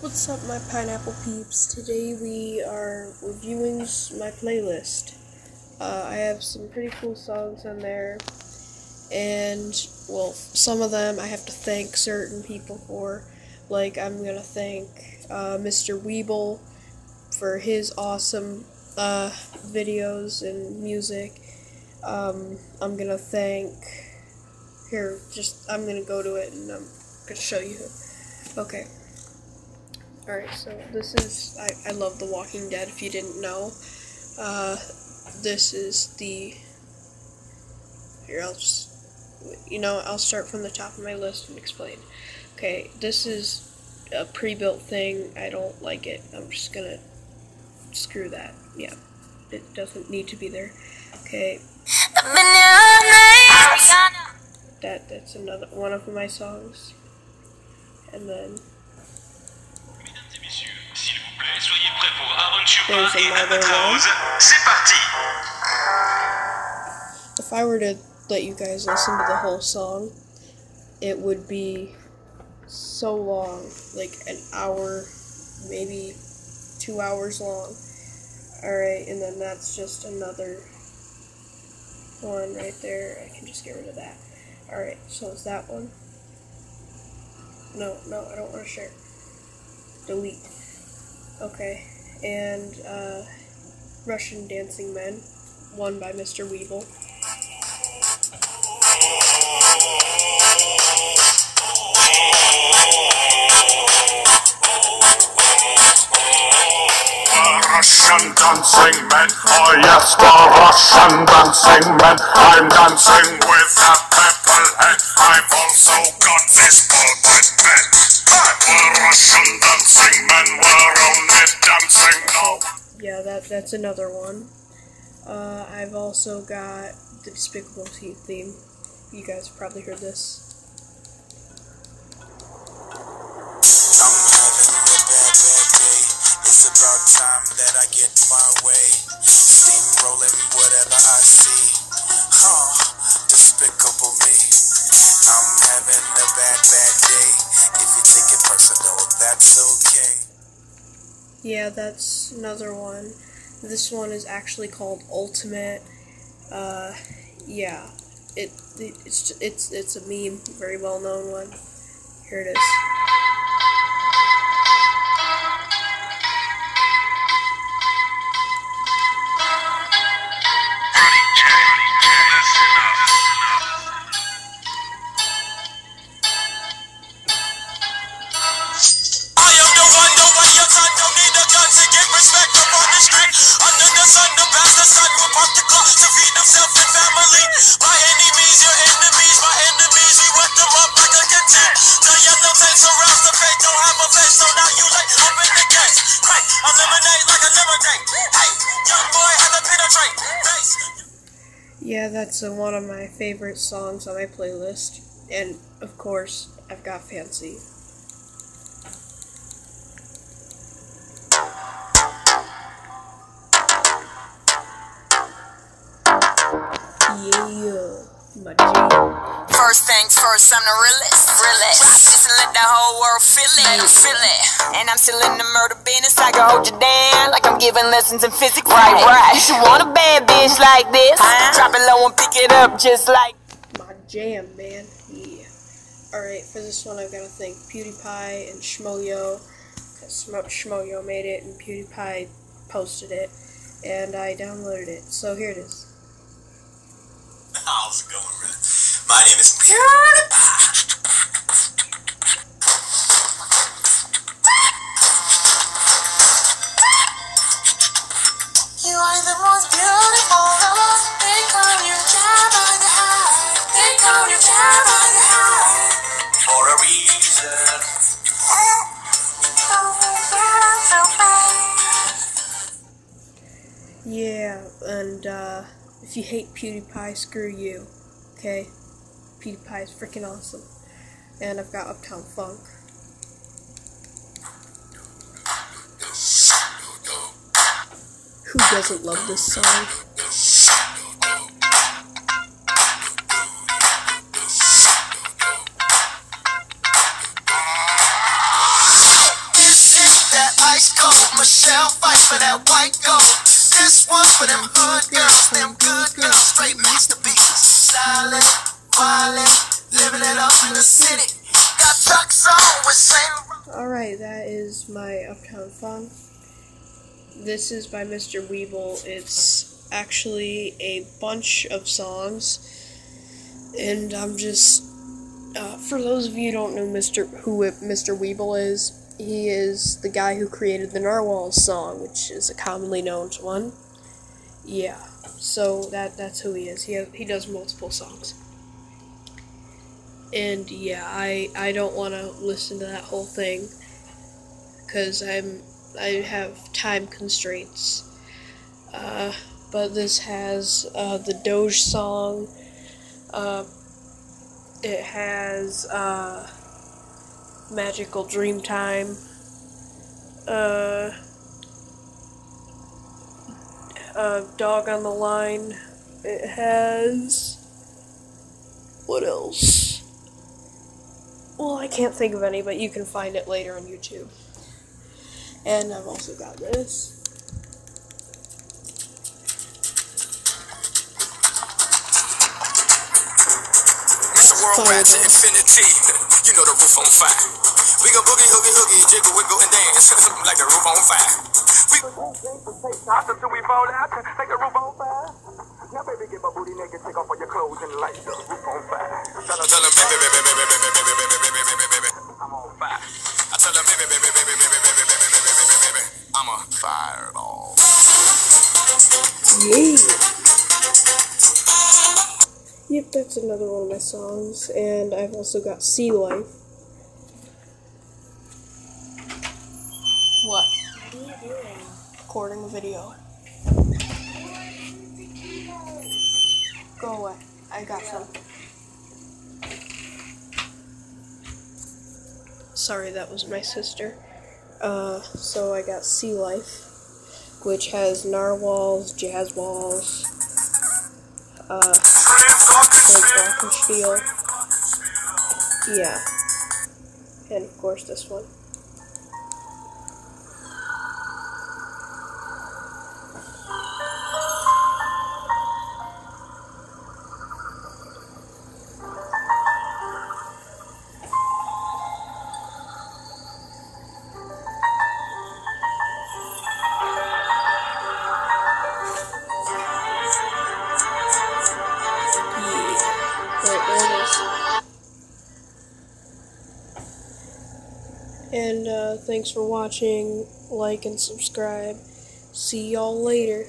What's up, my pineapple peeps? Today we are reviewing my playlist. Uh, I have some pretty cool songs on there, and well, some of them I have to thank certain people for. Like, I'm gonna thank uh, Mr. Weebl for his awesome uh, videos and music. Um, I'm gonna thank. Here, just I'm gonna go to it and I'm gonna show you. Okay. Alright, so this is. I, I love The Walking Dead if you didn't know. Uh, this is the. Here, I'll just. You know, I'll start from the top of my list and explain. Okay, this is a pre built thing. I don't like it. I'm just gonna screw that. Yeah, it doesn't need to be there. Okay. That that's another one of my songs. And then there's another one. If I were to let you guys listen to the whole song, it would be so long, like an hour, maybe two hours long. Alright, and then that's just another one right there. I can just get rid of that. Alright, so is that one? No, no, I don't want to share. Delete. Okay, and uh, Russian Dancing Men, won by Mr. Weebl. Russian dancing men, oh yes, the Russian dancing men. I'm dancing with a purple head. I've also got this pulpit bed. We're Russian dancing men, That's another one. Uh, I've also got the Despicable Me theme. You guys probably heard this. I'm having a bad, bad day. It's about time that I get my way. Steamrolling whatever I see. Huh, despicable me. I'm having a bad, bad day. If you take it personal, that's okay. Yeah, that's another one. This one is actually called Ultimate. Uh, yeah, it, it it's it's it's a meme, very well known one. Here it is. Yeah, that's uh, one of my favorite songs on my playlist, and of course, I've got Fancy. Yeah, my jam. First things first, I'm the realest. realest. Drop this and let the whole world feel it. Feel it. And I'm still in the murder business. I can hold you down like I'm giving lessons in physics. Right, right. You should want a bad bitch like this. Drop it low and pick it up just like. My jam, man. Yeah. Alright, for this one, I've got to thank PewDiePie and Schmoyo. Because Schmoyo made it and PewDiePie posted it. And I downloaded it. So here it is. How's it going, brother? My name is PewDiePie. Yeah, and uh, if you hate PewDiePie, screw you. Okay? PewDiePie is freaking awesome. And I've got Uptown Funk. Who doesn't love this song? This one for them hood girls, them good girls, straight masterpieces. Stylin', wildin', living it up in the city. Got Chucks on with Saint Alright, that is my Uptown Funk. This is by Mr. Weebl. It's actually a bunch of songs, and I'm just. Uh, for those of you who don't know Mr. who Mr. Weebl is, he is the guy who created the Narwhals song, which is a commonly known one. Yeah, so that that's who he is. He has, he does multiple songs. And yeah, I I don't want to listen to that whole thing because I'm I have time constraints. Uh, but this has uh, the Doge song. Uh, it has uh, Magical Dream Time. Uh, uh, Dog on the Line. It has. What else? Well, I can't think of any, but you can find it later on YouTube. And I've also got this. Worldwide to infinity. You know the roof on fire. We go boogie, hoogie, hoogie, jiggle, wiggle, and dance like the roof on fire. We Stop until we fall out, like the roof on fire. Now, baby, get my booty naked, take off all your clothes and light the roof on fire. Tell her, tell her, baby, baby, baby, baby, baby, baby, baby, baby, baby, baby, I'm on fire. I tell her, baby, baby, baby, baby, baby, baby, baby, baby, baby, baby, I'm a fireball. Yay! Yep, that's another one of my songs. And I've also got Sea Life. What? What are you doing? Recording a video. Go away. I got some. Sorry, that was my sister. Uh, so I got Sea Life, which has narwhals, jazz walls, uh, Frank Glockenspiel. Yeah. And of course this one. And uh, thanks for watching. Like and subscribe. See y'all later.